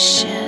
Motion.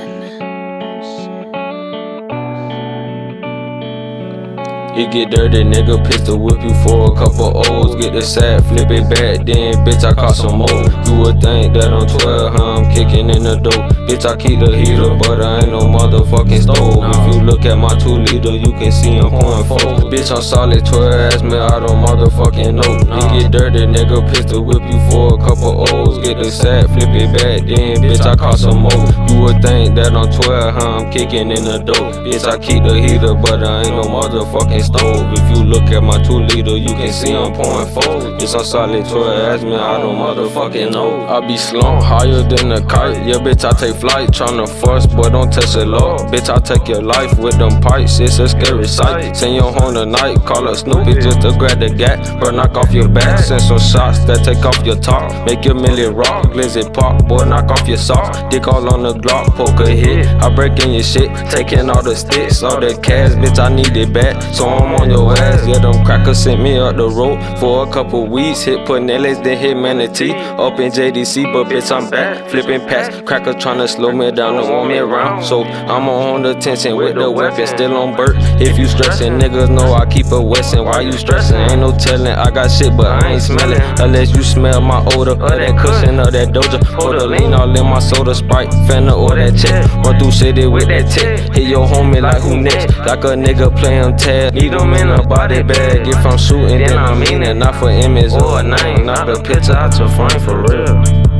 It get dirty, nigga, pistol whip you for a couple O's. Get the sack, flip it back, then bitch, I caught some more. You would think that I'm 12, huh? I'm kicking in the dope. Bitch, I keep the heater, but I ain't no motherfucking stove. If you look at my two liter, you can see I'm pouring four. Bitch, I'm solid 12, ask me, I don't motherfucking know. It get dirty, nigga, pistol whip you for a couple O's. Get the sack, flip it back, then bitch, I caught some more. You would think that I'm 12, huh? I'm kicking in the dope. Bitch, I keep the heater, but I ain't no motherfucking stove. If you look at my two liter, you can see I'm pouring four. It's a solid 12, ask me, I don't motherfucking know. I be slung higher than a kite. Yeah, bitch, I take flight, tryna fuss, boy, don't test it low. Bitch, I take your life with them pipes, it's a scary sight. Send your home tonight, call her Snoopy just to grab the gat. Bro, knock off your back, send some shots that take off your top. Make your milli rock, glizzy pop, boy, knock off your sock. Dick all on the Glock, poke a hit. I break in your shit, taking all the sticks, all the cash, bitch, I need it back. So I'm on your ass. Yeah, them crackers sent me up the road for a couple weeks. Hit Pinellas, then hit Manatee. Up in JDC, but bitch, I'm back. Flipping past cracker tryna slow me down and want me around. So I'm on the tension with the weapon, still on Burt. If you stressing, niggas know I keep a westin'. Why you stressing? Ain't no telling. I got shit, but I ain't smelling. Unless you smell my odor, or that cushion, or that doja. Or the lean all in my soda, Sprite, Fanta, or that check. Run through city with that tech. Hit your homie like who next? Like a nigga playing tag. Need them in a body bag. If I'm shooting, then I mean it. Not for image or a name. Not the picture out your frame for real.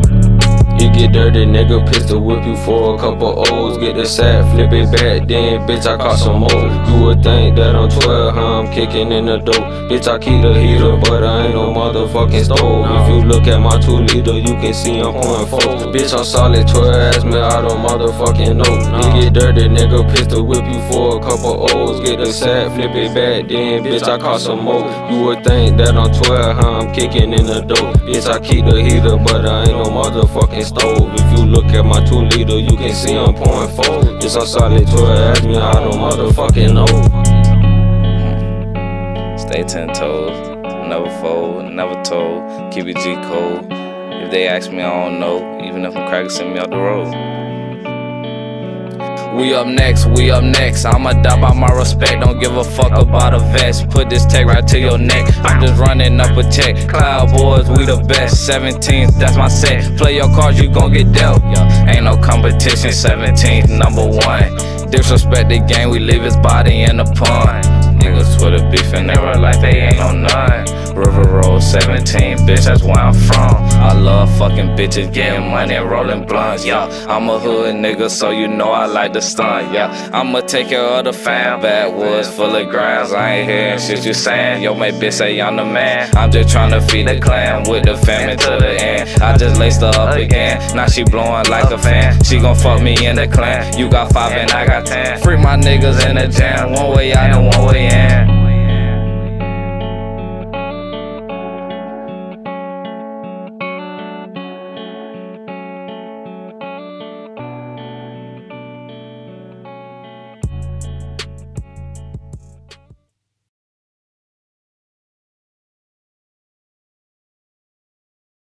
You get dirty, nigga, pistol whip you for a couple O's. Get the sack, flip it back, then bitch, I caught some more. You would think that I'm 12, huh? I'm kicking in the dope. Bitch, I keep the heater, but I ain't no motherfucking stove. If you look at my two liter, you can see I'm pouring four. Bitch, I'm solid 12, ask me, I don't motherfucking know. You get dirty, nigga, pistol whip you for a couple O's. Get the sack, flip it back, then bitch, I caught some more. You would think that I'm 12, huh? I'm kicking in the dope. Bitch, I keep the heater, but I ain't no motherfucking stove. If you look at my two liter, you can see I'm pouring four. It's a solid 12, ask me, I don't motherfucking know. Stay ten toes, never fold, never told. Keep it G cold. If they ask me, I don't know. Even if I'm cracking, send me out the road. We up next, we up next. I'ma die by my respect. Don't give a fuck about a vest. Put this tech right to your neck. I'm just running up a check. Cloud boys, we the best. 17th, that's my set. Play your cards, you gon' get dealt. Ain't no competition. 17th, number one. Disrespect the game, we leave his body in the pond. Niggas Twitter beefing, they run like they ain't on none. River Road 17, bitch, that's where I'm from. I love fucking bitches, getting money, and rolling blunts, yeah. I'm a hood nigga, so you know I like to stunt, yeah. I'ma take care of the fam, backwoods full of grounds. I ain't hearing shit you saying. Yo, my bitch say I'm the man. I'm just trying to feed the clan with the family to the end. I just laced her up again. Now she blowing like a fan. She gon' fuck me in the clan. You got five and I got ten. Free my niggas in the jam. One way out and one way.